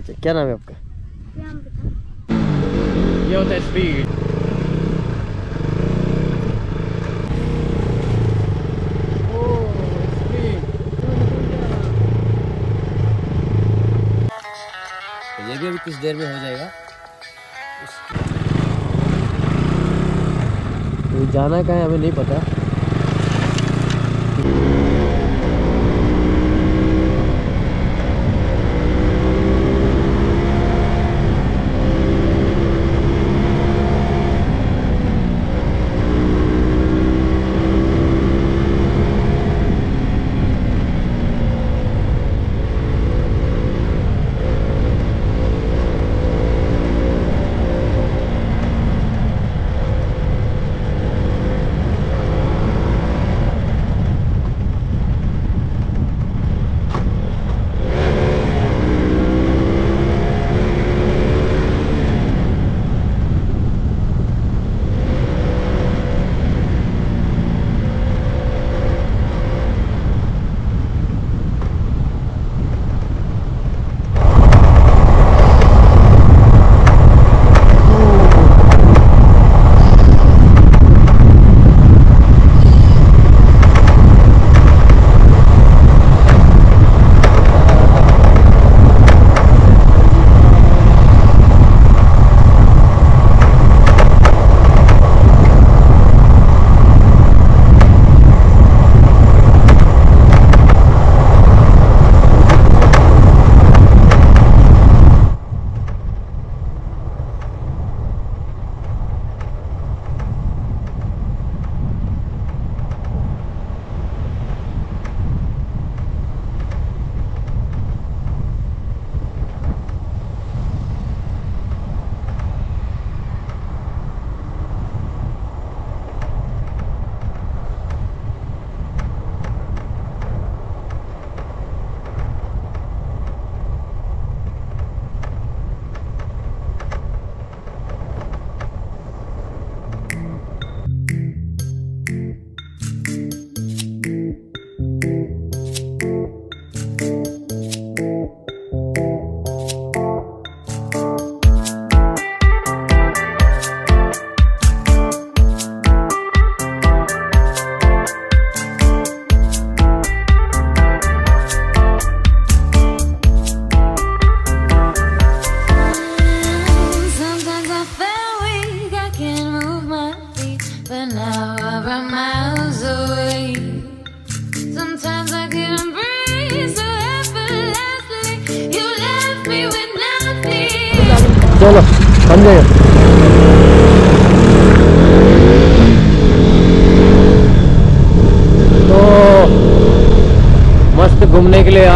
अच्छा क्या नाम है आपका? ये होता है स्पीड तो ये भी अभी कुछ देर में हो जाएगा। तो जाना कहाँ है हमें नहीं पता।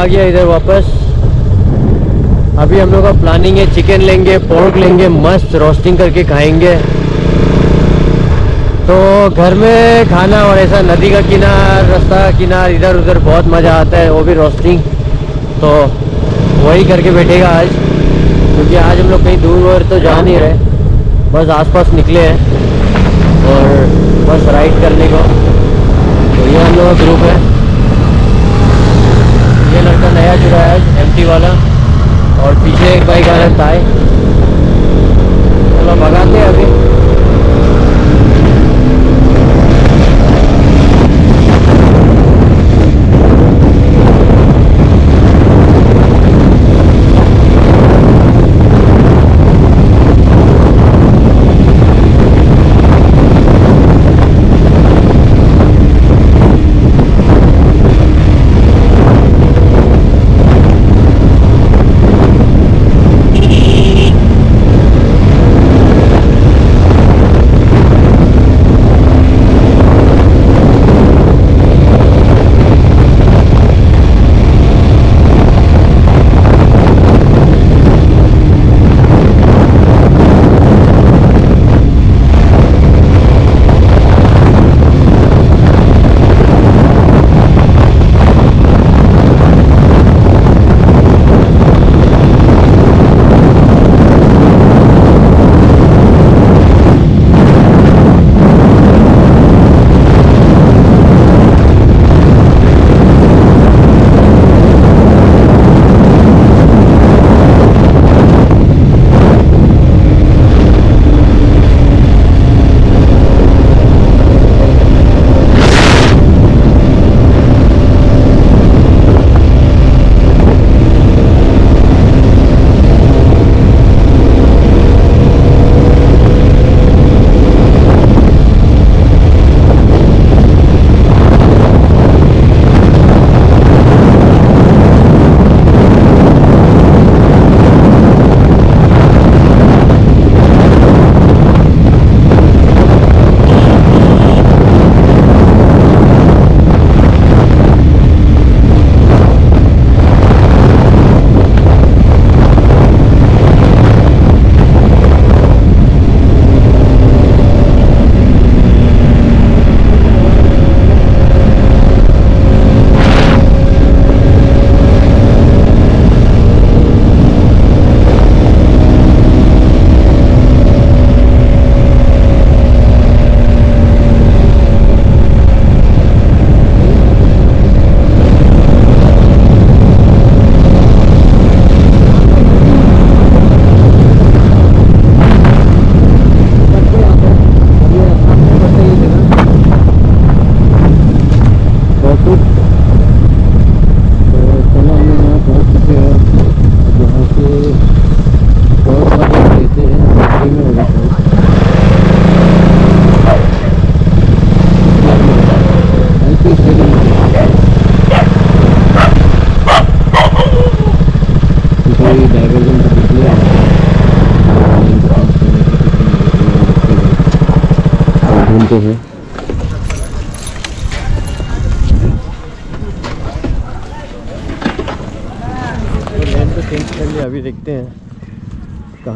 आ गया इधर वापस। अभी हम लोग का प्लानिंग है चिकन लेंगे पोर्क लेंगे, मस्त रोस्टिंग करके खाएँगे। तो घर में खाना और ऐसा नदी का किनार, रास्ता किनार इधर उधर बहुत मज़ा आता है, वो भी रोस्टिंग तो वही करके बैठेगा आज, क्योंकि आज हम लोग कहीं दूर और तो जा नहीं रहे। बस आसपास निकले हैं और बस राइड करने को। तो ये हम लोग का ग्रुप है। नया जुड़ा है एम वाला। और पीछे एक बाइक आ रहा है चलो भगाते हैं अभी।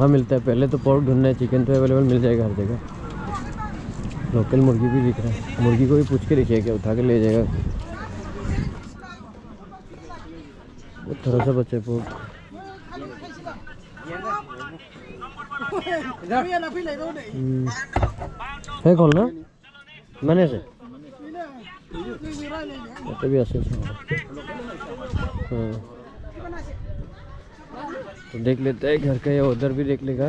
कहाँ मिलता है, पहले तो पोर्क ढूंढना है चिकन तो अवेलेबल मिल जाएगा हर जगह। लोकल मुर्गी भी दिख रहा है। मुर्गी को भी पूछ के देखिए क्या उठा के ले जाएगा। वो थोड़ा सा बच्चे पोर्क हम्म। है खोलना? मैंने से? तो भी ऐसे हाँ। तो देख लेते हैं, घर का या उधर भी देख लेगा।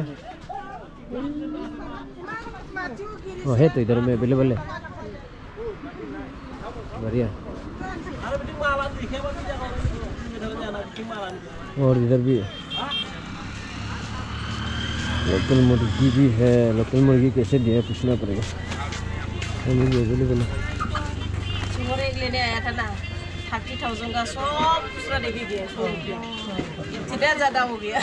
हाँ है तो इधर में अवेलेबल है। बढ़िया। और इधर भी है। लोकल मुर्गी भी है। लोकल मुर्गी कैसे दिया है, पूछना पड़ेगा। अवेलेबल है। और एक लेने आया था ना। थर्टी थाउज़ेंड का सब सौ रुपया इतना ज़्यादा हो। गया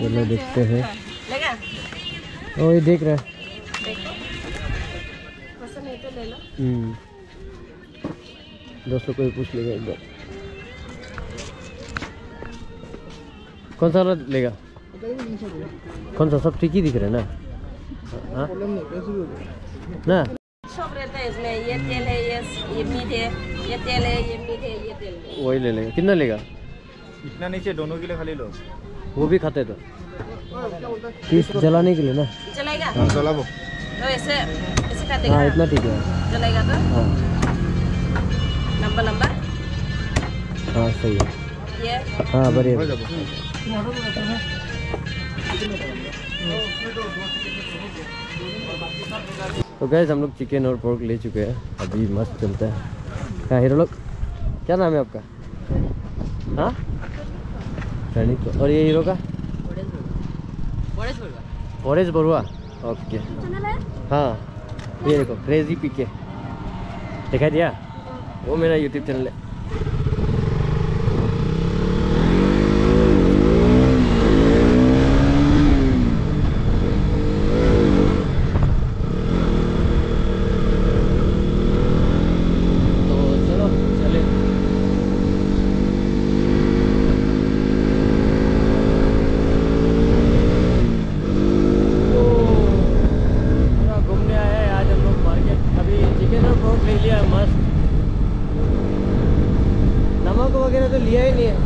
चलो देखते हैं। लेगा ओ ये देख रहा पसंद तो ले लो। हम्म। दोस्तों को भी पूछ लेगा एक बार। कौन सा वाला लेगा? कौन सा? सब ठीक ही दिख रहा है ना? हाँ? ना? सब रहता है इसमें। ये तेल है ये ये मीट है ये तेल है ये वही ले लेगा। कितना लेगा? इतना नीचे दोनों के लिए खाली लो। वो भी खाते तो। पीस जलाने के लिए ना? चलेगा चला वो तो ऐसे ऐसे हाँ काटेगा इतना ठीक है। चलेगा तो? हाँ। लंबा लंबा हाँ सही है। ये? हाँ बढ़िया। तो गैस हम लोग चिकन और पोर्क ले चुके हैं। अभी मस्त चलता है। क्या हीरो लोग? क्या नाम है आपका? हाँ? और ये हीरो का? ओरेज बरुआ। ओके। हाँ। ये देखो क्रेजी पीके दिखाई दिया? वो मेरा यूट्यूब चैनल है तो चलो चले तो पूरा घूमने आए हैं आज हम लोग मार्केट अभी चिकन और पोर्क ले लिया है मस्त नमक वगैरह तो लिया ही नहीं है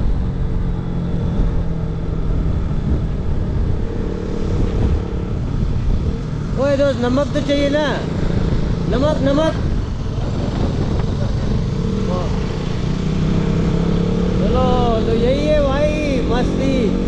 ओए दोस्त नमक तो चाहिए ना। नमक नमक। चलो तो यही है भाई मस्ती।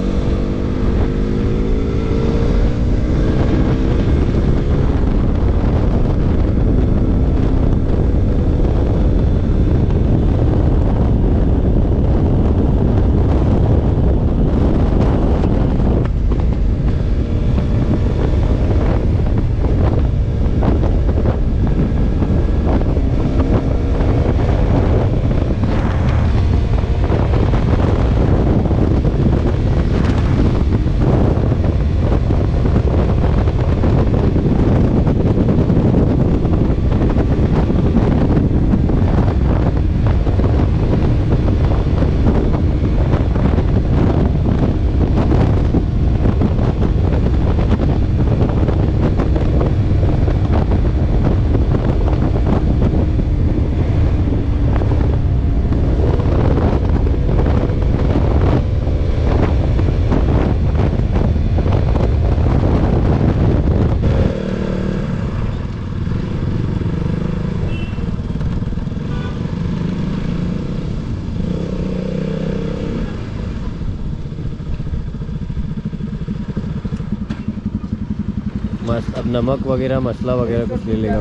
मस्त, अब नमक वगैरह, मसाला वगैरह कुछ ले लेगा।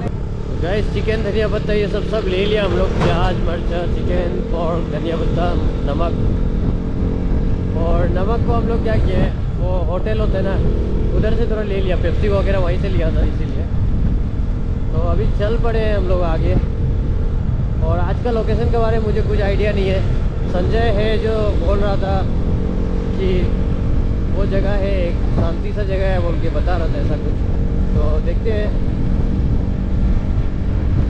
गैस चिकन धनिया पत्ता, ये सब सब ले लिया हम लोग। प्याज, मर्चा चिकन पोर्क धनिया पत्ता, नमक। और नमक को हम लोग क्या किए वो होटल होते ना, उधर से थोड़ा ले लिया पेप्सी वगैरह वहीं से लिया था इसीलिए। तो अभी चल पड़े हैं हम लोग आगे। और आज का लोकेशन के बारे में मुझे कुछ आइडिया नहीं है। संजय है जो बोल रहा था कि वो जगह है, एक शांति सा जगह है, बोल के बता रहा था ऐसा कुछ। तो देखते हैं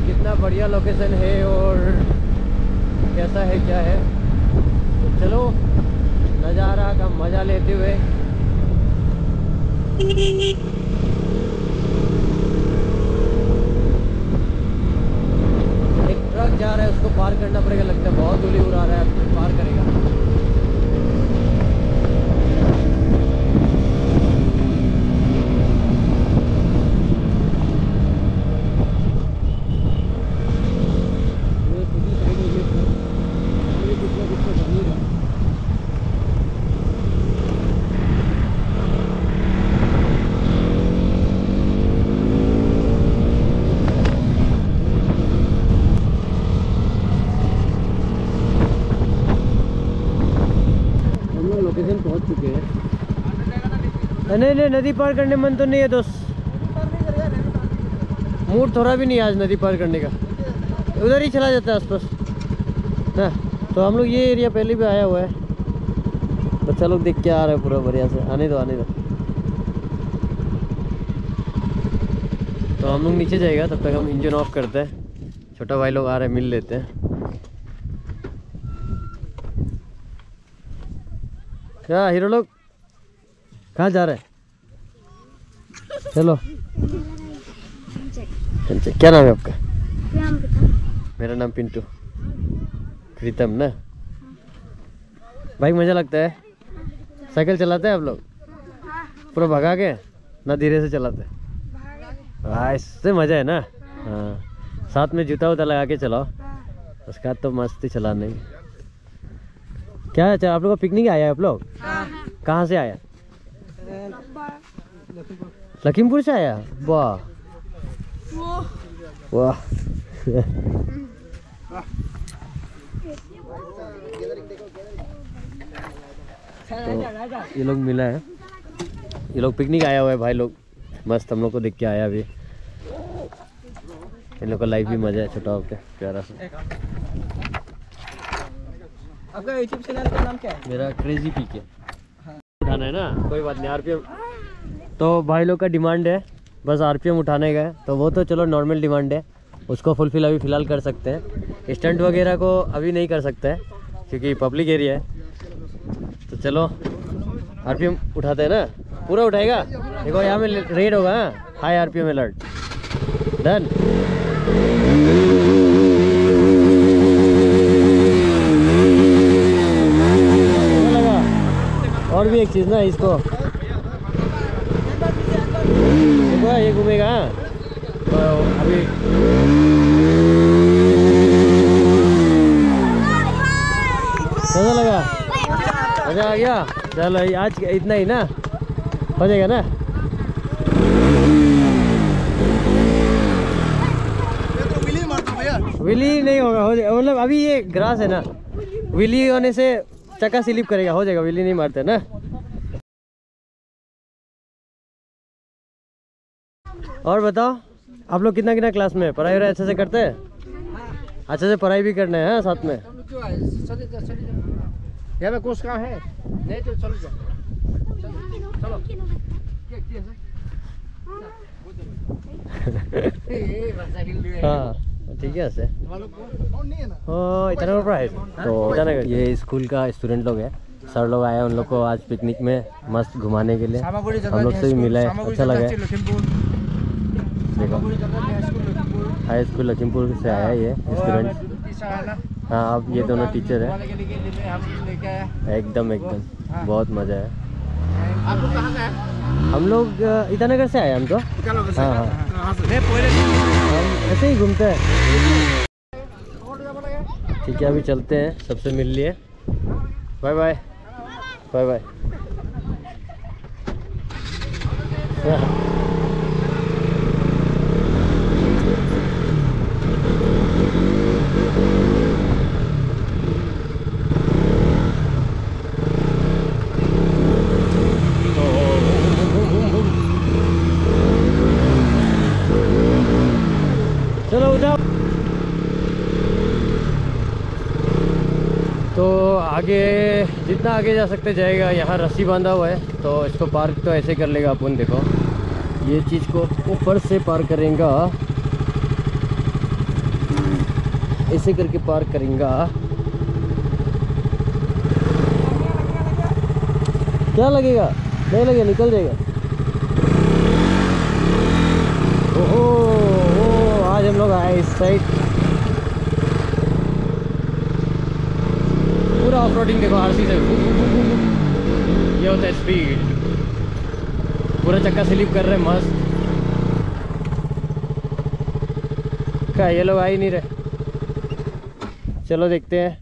कितना बढ़िया लोकेशन है और कैसा है, क्या है। तो चलो, नज़ारा का मज़ा लेते हुए। एक ट्रक जा रहा है, उसको पार करना पड़ेगा, लगता है बहुत दूरी उड़ा रहा है पार करेगा ये खुली साइड है ये ट्रक। ये कुछ ना कुछ तो बन ही रहा है। हम लोग लोकेशन पहुँच चुके हैं नहीं नहीं नदी पार करने मन तो नहीं है दोस्त। मूड थोड़ा भी नहीं आज नदी पार करने का। उधर ही चला जाता है आसपास। ना तो हम लोग ये एरिया पहले भी आया हुआ है। बच्चा लोग देख के आ रहा है पूरा बढ़िया से। आने दो आने दो। तो हम लोग नीचे जाएगा, तब तक हम इंजन ऑफ़ करते हैं। छोटा भाई लोग आ रहे हैं, मिल लेते हैं। क्या हीरो लोग? कहाँ जा रहे हैं? चलो। चल, क्या नाम है आपका? मेरा नाम पिंटू। प्रीतम ना? भाई मज़ा लगता है? साइकिल चलाते हैं आप लोग? पूरा भगा के? ना धीरे से चलाते? हैं हाँ इससे मज़ा है ना? हाँ। साथ में जूता वूता लगा के चलाओ। उसके बाद तो मस्ती चला नहीं क्या है अच्छा, आप लोग का पिकनिक आया है आप लोग? कहाँ से आया? लखीमपुर से आया? वाह। वाह। तो ये लोग मिला है। ये लोग पिकनिक आया हुआ है भाई लोग। मस्त हम लोग को देख के आया अभी। इन लोग का लाइफ भी मज़ा है छोटा होकर प्यारा सा। आपका यूट्यूब चैनल का नाम क्या है? मेरा क्रेजी पी के उठाना है ना। कोई बात नहीं आरपीएम। तो भाई लोग का डिमांड है, बस आरपीएम उठाने का तो वो तो चलो नॉर्मल डिमांड है, उसको फुलफिल अभी फ़िलहाल कर सकते हैं। स्टंट वगैरह को अभी नहीं कर सकते हैं क्योंकि पब्लिक एरिया है। तो चलो, आरपीएम उठाते हैं ना? पूरा उठाएगा? देखो, यहाँ में रेड होगा high R P M alert done और भी एक चीज़ ना, इसको। देखो ये घूमेगा? तो अभी कैसा लगा? मज़ा आ गया? चलो आज इतना ही ना? हो जाएगा ना? विली नहीं होगा हो जाएगा। मतलब अभी ये ग्रास है ना? विली होने से चक्का स्लिप करेगा हो जाएगा विली नहीं मारते ना? और बताओ आप लोग कितना कितना क्लास में पढ़ाई वढ़ाई अच्छे से करते हैं? अच्छे से पढ़ाई भी करना है हाँ, साथ में? यहाँ कुछ काम है? नहीं तो चलो जाओ। हाँ ठीक है ऐसे। हाँ इतना बड़ा है तो ये स्कूल का स्टूडेंट लोग है। सर लोग आए उन लोग को आज पिकनिक में मस्त घुमाने के लिए। हम लोग से भी मिला है अच्छा लगा। है देखो। हाई स्कूल लखीमपुर से आया ये स्टूडेंट हाँ अब ये दोनों टीचर है। एकदम एकदम। बहुत मज़ा है। हम लोग ईटानगर से आए हम तो। हाँ हाँ। हम ऐसे ही घूमते हैं। ठीक है अभी चलते हैं। सबसे मिल लिए बाय बाय बाय बाय चलो उठाओ तो आगे, जितना आगे जा सकते जाएगा, यहाँ रस्सी बांधा हुआ है तो इसको पार तो ऐसे कर लेगा अपन, देखो। ये चीज़ को ऊपर से पार करेंगा। ऐसे करके पार करेंगा। क्या लगेगा? नहीं लगेगा, निकल जाएगा। ओहो आज हम लोग आए इस साइड पूरा ऑफ़ रोडिंग देखो, आरसी से ये होता है स्पीड पूरा चक्का स्लिप कर रहे मस्त। क्या, ये लोग आ ही नहीं रहे। चलो देखते हैं।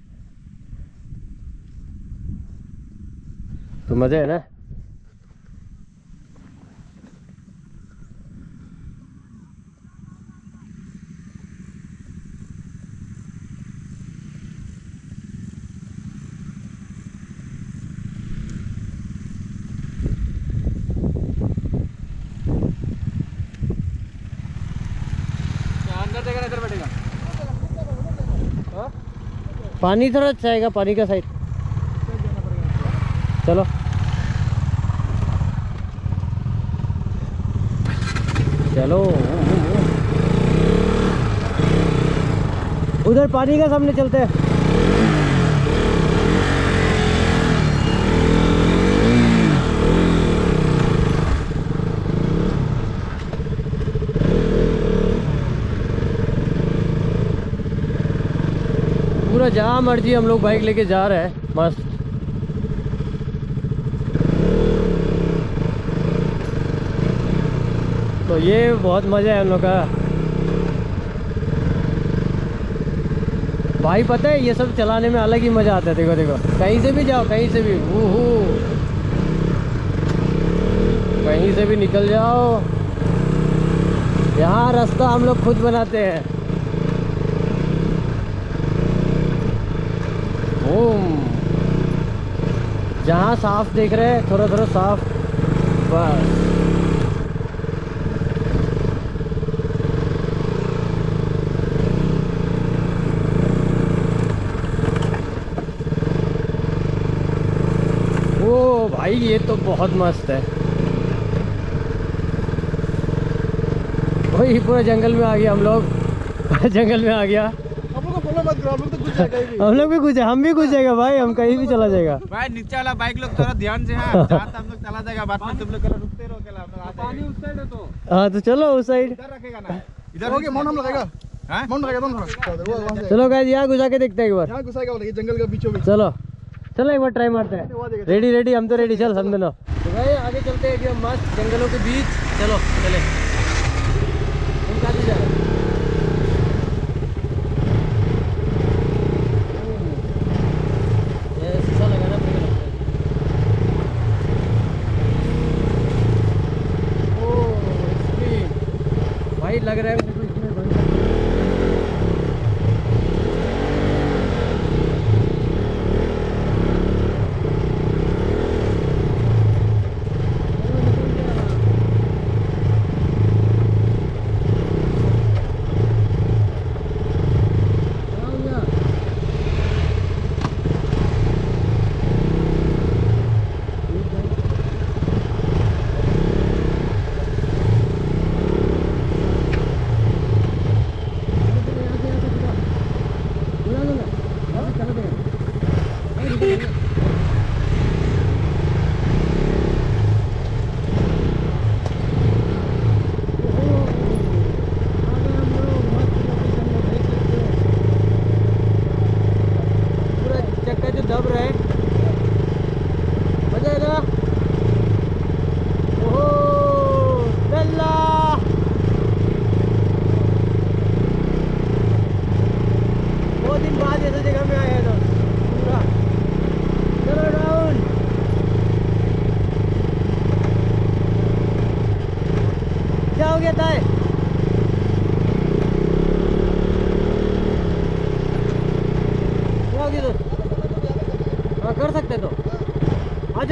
तो मज़ा है ना? पानी थोड़ा अच्छा आएगा, पानी का साइड चलो। चलो। उधर पानी का सामने चलते हैं पूरा जहाँ मर्ज़ी हम लोग बाइक लेके जा रहे हैं मस्त तो ये बहुत मज़ा है हम लोग का। भाई पता है, ये सब चलाने में अलग ही मज़ा आता है, देखो देखो। कहीं से भी जाओ, कहीं से भी। वूहू। कहीं से भी निकल जाओ। यहाँ रास्ता हम लोग खुद बनाते हैं। जहाँ साफ़ देख रहे हैं थोड़ा थोड़ा साफ़। बस। भाई, ये तो बहुत मस्त है। वही पूरा जंगल में आ गया हम लोग। जंगल में आ गया। हम लोग को फॉलो मत करो हम लोग तो हम लोग भी कुछ हम भी कुछ जाएगा भाई हम कहीं भी चला जाएगा। भाई नीचे वाला बाइक लोग थोड़ा ध्यान से है हम लोग चला जाएगा बाद में तुम लोग रुकते रहो पानी उस साइड है तो। हाँ तो चलो उस साइड इधर रखेगा ना? इधर ओके माउंट हम लगाएगा हाँ? चलो गाइस यहाँ घुसा के देखते हैं एक बार। घुसाएगा जंगल का बीचों बीच चलो। चलो एक बार ट्राई मारते हैं। रेडी रेडी हम तो रेडी चल हम दोनों तो भाई आगे चलते हैं एकदम मस्त जंगलों के बीच। चलो चले।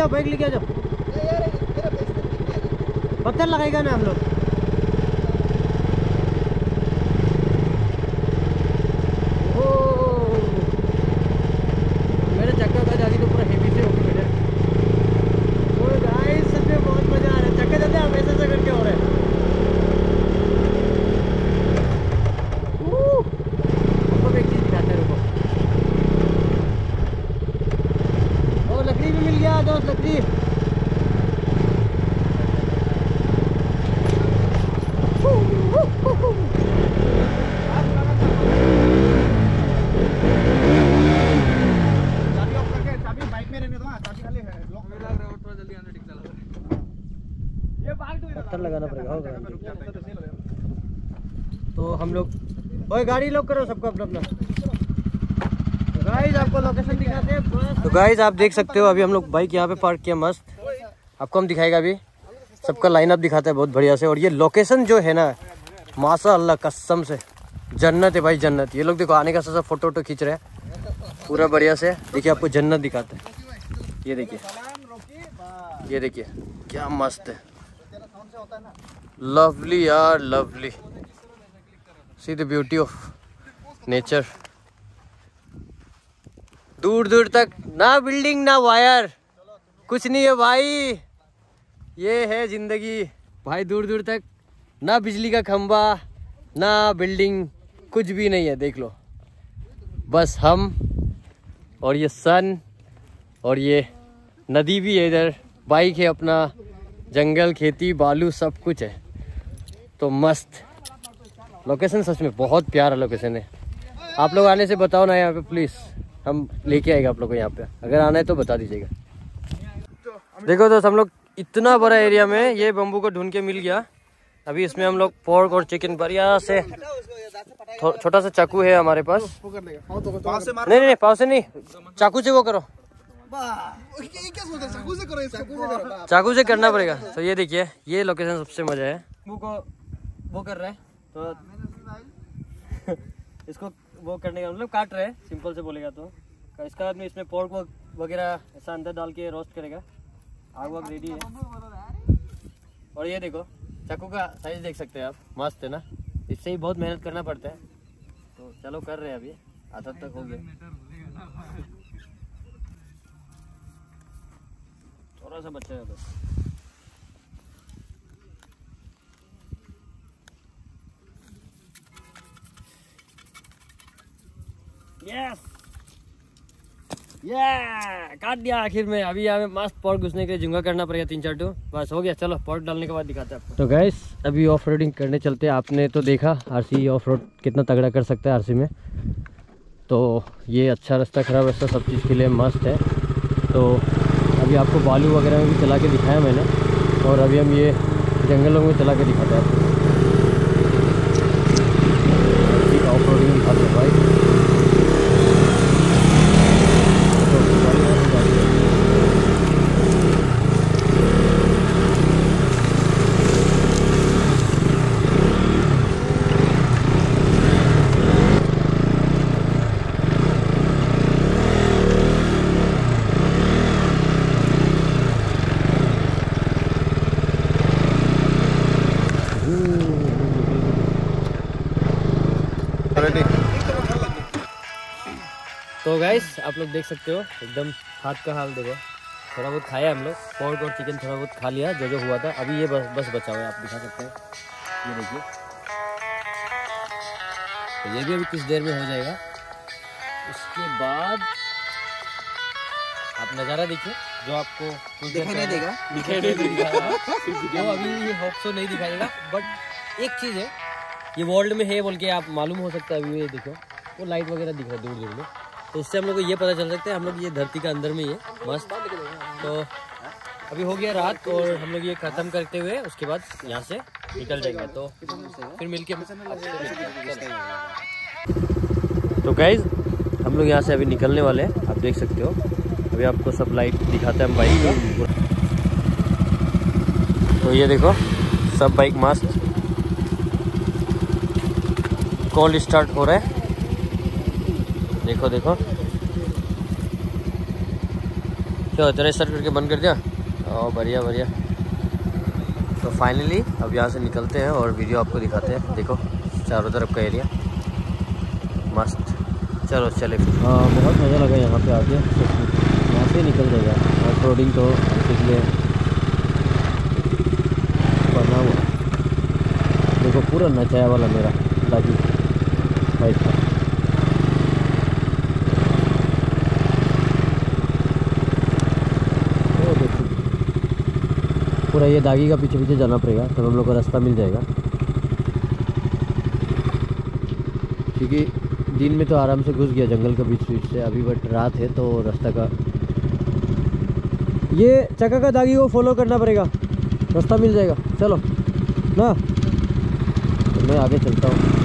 जाओ बाइक लेके आ जाओ। पत्थर लगाएगा ना हम लोग? पत्थर लगाना पड़ेगा होगा तो हम लोग भाई गाड़ी लोग करो सबको अपना अपना। तो गाइज़ तो आप देख सकते हो अभी हम लोग बाइक यहाँ पे पार्क किया मस्त। आपको हम दिखाएगा अभी। सबका लाइन अप दिखाता है बहुत बढ़िया से। और ये लोकेशन जो है ना माशा अल्लाह कसम से। जन्नत है भाई जन्नत। ये लोग देखो आने का सा फ़ोटो वोटो खींच रहे हैं। पूरा बढ़िया से। देखिए आपको जन्नत दिखाते हैं। ये देखिए। ये देखिए क्या मस्त है। लवली यार lovely see the beauty of nature दूर दूर तक ना बिल्डिंग ना वायर कुछ नहीं है भाई। ये है ज़िंदगी। भाई दूर दूर तक ना बिजली का खंबा, ना बिल्डिंग कुछ भी नहीं है, देख लो। बस हम और ये सन और ये नदी भी है इधर। बाइक है अपना। जंगल खेती बालू सब कुछ है। तो मस्त। लोकेशन सच में बहुत प्यारा लोकेशन है। आप लोग आने से बताओ ना यहाँ पे प्लीज़ हम लेके आएगा आप लोग को यहाँ पे। अगर आना है तो बता दीजिएगा। देखो दोस्त हम लोग इतना बड़ा एरिया में ये बम्बू को ढूंढ के मिल गया। अभी इसमें हम लोग पोर्क और चिकन बढ़िया से छोटा सा चाकू है हमारे पास। नहीं नहीं नहीं पाव से नहीं। चाकू से वो करो। चाकू से करना पड़ेगा। तो ये देखिए ये लोकेशन सबसे मज़ा है। वो को वो कर रहा है तो इसको वो करने का मतलब काट रहे हैं सिंपल से बोलेगा तो। इसका बाद में इसमें पोर्क वगैरह ऐसा अंदर डाल के रोस्ट करेगा। आग वाग रेडी है। और ये देखो चाकू का साइज़ देख सकते हैं आप। मस्त है ना? इससे ही बहुत मेहनत करना पड़ता है। तो चलो कर रहे हैं अभी। आधा तक हो गया। थोड़ा सा बच्चा है बस यस काट दिया आखिर में। अभी हमें मस्त पॉट घुसने के लिए जुंगा करना पड़ेगा तीन चार टू बस, हो गया। चलो पॉट डालने के बाद दिखाते हैं आपको। तो गैस अभी ऑफ़ रोडिंग करने चलते हैं। आपने तो देखा आरसी ऑफ़ रोड कितना तगड़ा कर सकता है आरसी में। तो ये अच्छा रास्ता, खराब रास्ता सब चीज़ के लिए मस्त है। तो अभी आपको बालू वगैरह में भी चला के दिखाया मैंने और अभी हम ये जंगलों में चला के दिखाते हैं आपको ऑफ़ रोडिंग दिखाते हैं भाई तो गाड़ी में हम जाते हैं। तो गाइस आप लोग देख सकते हो एकदम हाथ का हाल देखो। थोड़ा बहुत खाया हम लोग पोर्क और चिकन थोड़ा बहुत खा लिया जो जो हुआ था अभी ये बस बस बचा हुआ है आप दिखा सकते हैं। ये देखिए। तो ये भी अभी कुछ देर में हो जाएगा। उसके बाद आप नज़ारा देखिए जो आपको कुछ देर नहीं देगा? दिखाई नहीं देगा। वो अभी होप सो नहीं दिखाएगा बट एक चीज़ है ये वर्ल्ड में है बोल के आप मालूम हो सकता है अभी ये देखो वो लाइट वगैरह दिख रहा है दूर दूर में। तो उससे हम लोग को ये पता चल सकता है, हम लोग ये धरती का अंदर में ही है, मस्त। तो अभी हो गया रात और हम लोग ये खत्म करते हुए उसके बाद यहाँ से निकल जाएँगे। तो फिर मिलके तो गाइज़ हम लोग यहाँ से अभी निकलने वाले हैं, आप देख सकते हो। अभी आपको सब लाइट दिखाते हैं बाइक का। तो ये देखो, सब बाइक मस्त। कॉल स्टार्ट हो रहा है। देखो देखो। क्यों तेरे स्टार्ट करके बंद कर दिया? ओ, बढ़िया बढ़िया। तो फाइनली अब यहाँ से निकलते हैं और वीडियो आपको दिखाते हैं। देखो, चारों तरफ़ का एरिया मस्त। चलो, चले हाँ बहुत मज़ा लगा यहाँ पे आके। यहाँ से निकल जाएगा ऑफ़ रोडिंग तो इसलिए बना हुआ। देखो, पूरा नचाया वाला मेरा दादी बाइक का वो देखो। पूरा ये दागी का पीछे पीछे जाना पड़ेगा, तब हम लोग को रास्ता मिल जाएगा। क्योंकि दिन में तो आराम से घुस गया जंगल के बीच बीच से, अभी बट रात है तो रास्ता का ये चक्का का दागी को फॉलो करना पड़ेगा। रास्ता मिल जाएगा। चलो, ना? तो मैं आगे चलता हूँ।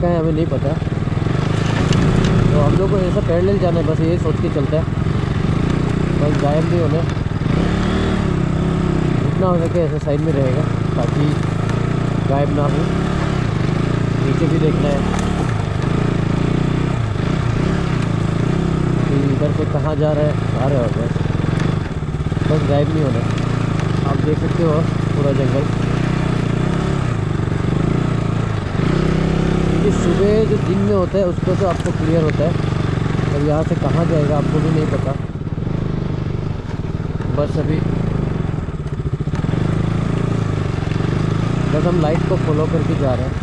कहाँ है, हमें नहीं पता। तो हम लोग को ऐसा पैरेलल जाना है, बस यही सोच के चलता है। बस गायब नहीं होना। जितना हो सके ऐसे साइड में रहेगा, ताकि गायब ना हो। नीचे भी देखना है। इधर से कहाँ जा रहा है आ रहा है बस बस गायब नहीं होना। आप देख सकते हो, पूरा जंगल क्योंकि सुबह जो दिन में होता है, उसको तो आपको क्लियर होता है। और यहाँ से कहाँ जाएगा, आपको भी नहीं पता। बस अभी। बस हम लाइट को फॉलो करके जा रहे हैं।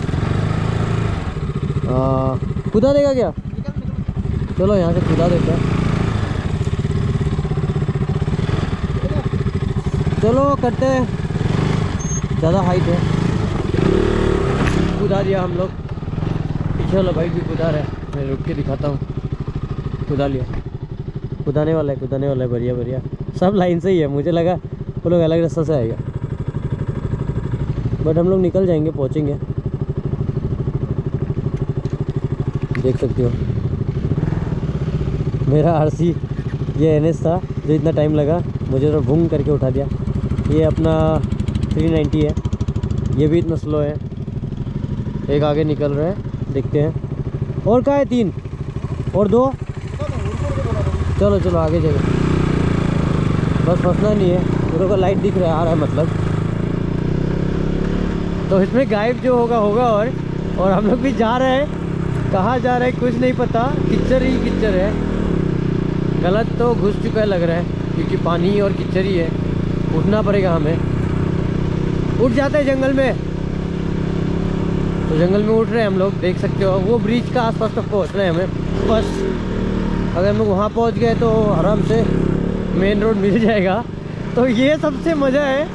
खुदा देगा क्या? चलो यहाँ से खुदा देते हैं। चलो करते हैं। ज़्यादा हाइट है। कुदा दिया हम लोग। पीछे भाई बाइक भी कुदा रहा है। मैं रुक के दिखाता हूँ। कुदा लिया। कुदाने वाला है, कुदाने वाला है, बढ़िया बढ़िया। सब लाइन से ही है, मुझे लगा वो लोग अलग रास्ता से आएगा। बट हम लोग निकल जाएँगे, पहुँचेंगे। देख सकते हो। मेरा आरसी ये एनएस था, जो इतना टाइम लगा, मुझे तो भूंग करके उठा दिया। ये अपना 390 है। ये भी इतना स्लो है। एक आगे निकल रहा है। देखते हैं। और कहाँ है तीन? और दो? चलो चलो, आगे जाएगा बस फंसना नहीं है। पूरे को लाइट दिख रहा है, आ रहा है मतलब। तो इसमें गायब जो होगा होगा और और हम लोग भी जा रहे हैं। कहाँ जा रहे हैं, कुछ नहीं पता। किच्चर ही किच्चर है। गलत तो घुस चुका है लग रहा है, क्योंकि पानी और किच्चर ही है। उठना पड़ेगा हमें। उठ जाते हैं जंगल में। तो जंगल में उठ रहे हैं हम लोग देख सकते हो। वो ब्रिज का आसपास तक पहुँच रहे हैं हमें। बस। अगर हम लोग वहाँ पहुँच गए तो आराम से मेन रोड मिल जाएगा। तो ये सबसे मज़ा है।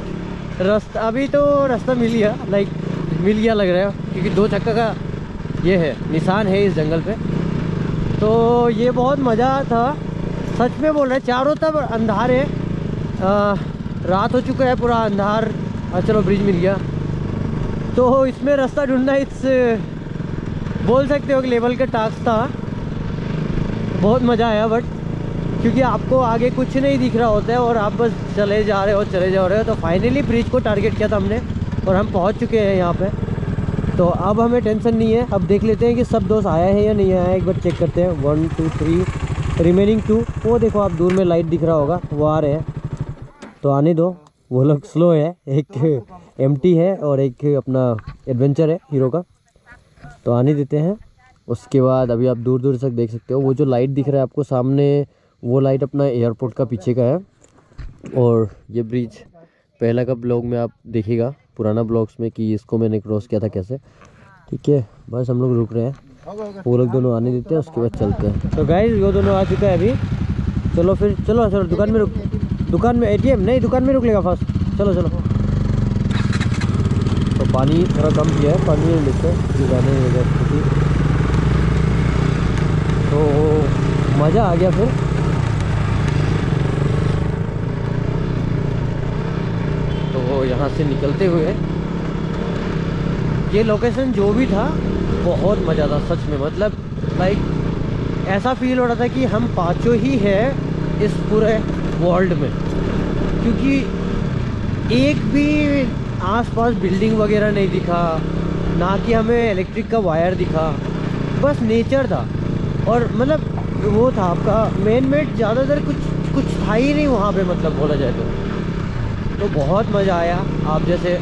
रास्ता अभी तो रास्ता मिल गया। लाइक मिल गया लग रहा है। क्योंकि दो चक्का का ये है निशान है इस जंगल पे। तो ये बहुत मज़ा था। सच में बोल रहे हैं, चारों तरफ़ अंधार है। आ, रात हो चुका है पूरा अंधार। आ, चलो ब्रिज मिल गया। तो इसमें रास्ता ढूंढना इस, बोल सकते हो कि लेवल का टास्क था। बहुत मज़ा आया बट क्योंकि आपको आगे कुछ नहीं दिख रहा होता है और आप बस चले जा रहे हो, चले जा रहे हो। तो फाइनली ब्रिज को टारगेट किया था हमने और हम पहुँच चुके हैं यहाँ पे। तो अब हमें टेंशन नहीं है। अब देख लेते हैं कि सब दोस्त आया है या नहीं आया एक बार चेक करते हैं। One two three remaining two वो देखो, आप दूर में लाइट दिख रहा होगा। वो आ रहे हैं। तो आने दो। वो लोग स्लो है। एक एमटी है और एक अपना एडवेंचर है हीरो का। तो आने देते हैं। उसके बाद अभी आप दूर दूर तक देख सकते हो। वो जो लाइट दिख रहा है आपको, सामने वो लाइट अपना एयरपोर्ट का पीछे का है। और ये ब्रिज पहला का ब्लॉग में आप देखिएगा पुराना ब्लॉग्स में कि इसको मैंने क्रॉस किया था कैसे। ठीक है, बस हम लोग रुक रहे हैं। वो लोग दोनों आने देते हैं, उसके बाद चलते हैं। तो गाइज़ वो दोनों आ चुका है अभी। चलो फिर, चलो चलो, दुकान में रुक। दुकान में एटीएम नहीं, दुकान में रुक लेगा फ़र्स्ट चलो चलो। पानी थोड़ा कम किया है, पानी जाने वगैरह क्योंकि तो मज़ा आ गया फिर। तो यहाँ से निकलते हुए ये लोकेशन जो भी था, बहुत मज़ा था, सच में। मतलब लाइक ऐसा फील हो रहा था कि हम पाँचों ही हैं इस पूरे वर्ल्ड में। क्योंकि एक भी आसपास बिल्डिंग वगैरह नहीं दिखा, ना कि हमें इलेक्ट्रिक का वायर दिखा। बस नेचर था। और मतलब वो था आपका मेन मेड ज़्यादातर कुछ कुछ था ही नहीं वहाँ पे मतलब बोला जाए तो। तो बहुत मज़ा आया। आप जैसे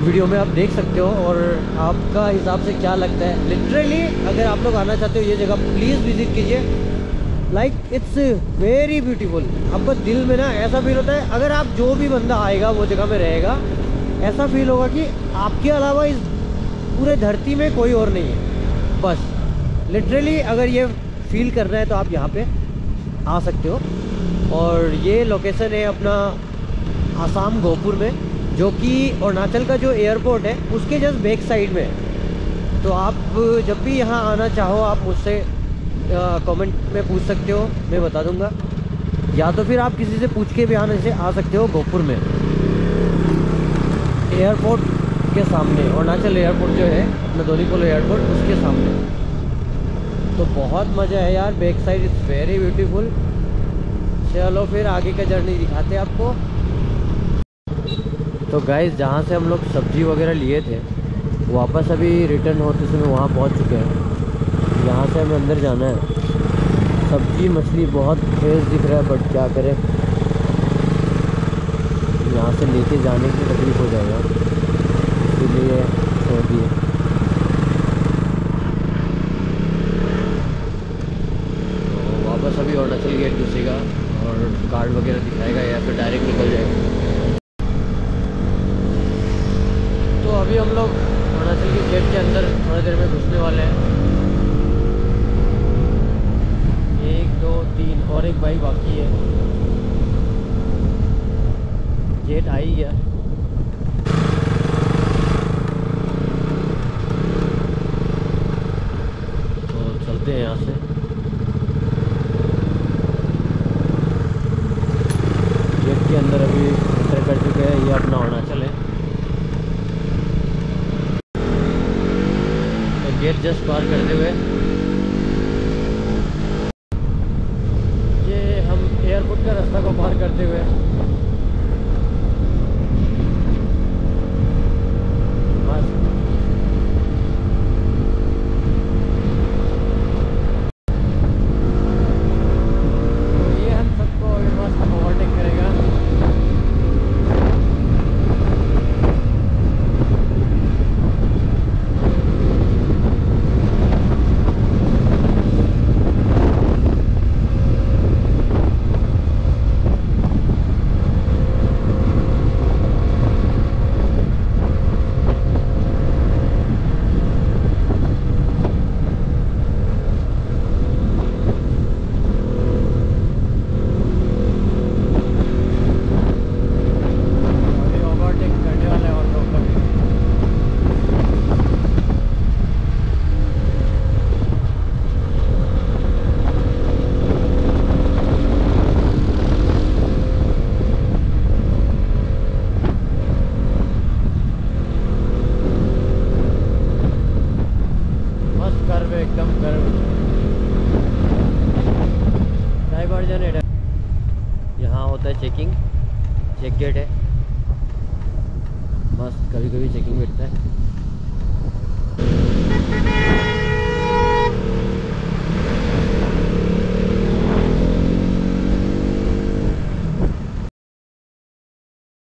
वीडियो में आप देख सकते हो और आपका हिसाब से क्या लगता है। लिटरली अगर आप लोग आना चाहते हो ये जगह प्लीज़ विज़िट कीजिए। लाइक इट्स वेरी ब्यूटीफुल आपका दिल में ना ऐसा फील होता है, अगर आप जो भी बंदा आएगा, वो जगह में रहेगा ऐसा फील होगा कि आपके अलावा इस पूरे धरती में कोई और नहीं है। बस लिटरली अगर ये फील कर करना है तो आप यहाँ पे आ सकते हो। और ये लोकेशन है अपना आसाम गोपुर में, जो कि अरुणाचल का जो एयरपोर्ट है, उसके जस्ट बैक साइड में है। तो आप जब भी यहाँ आना चाहो, आप मुझसे कमेंट में पूछ सकते हो, मैं बता दूँगा। या तो फिर आप किसी से पूछ के भी आने से आ सकते हो गोपुर में। एयरपोर्ट के सामने, अरुणाचल एयरपोर्ट जो है नदोनीपोल एयरपोर्ट, उसके सामने। तो बहुत मज़ा है यार, back side is very beautiful चलो फिर आगे का जर्नी दिखाते हैं आपको। तो गाइस जहाँ से हम लोग सब्ज़ी वगैरह लिए थे, वापस अभी रिटर्न होते समय वहाँ पहुँच चुके हैं। यहाँ से हमें अंदर जाना है। सब्ज़ी मछली बहुत फ्रेश दिख रहा है बट क्या करें? यहाँ से लेके जाने की तकलीफ़ हो जाएगा। इसीलिए छोड़ दिए। तो वापस अभी अरुणाचल गेट घुसेगा और कार्ड वगैरह दिखाएगा या फिर डायरेक्ट निकल जाएगा। तो अभी हम लोग अरुणाचल के गेट के अंदर थोड़ी देर में घुसने वाले हैं। एक, दो, तीन और एक बाइक बाकी है। गेट आ ही गया। तो चलते हैं यहाँ से। गेट के अंदर अभी एंटर कर चुके हैं, ये अपना अरुणाचल है। तो गेट जस्ट पार करते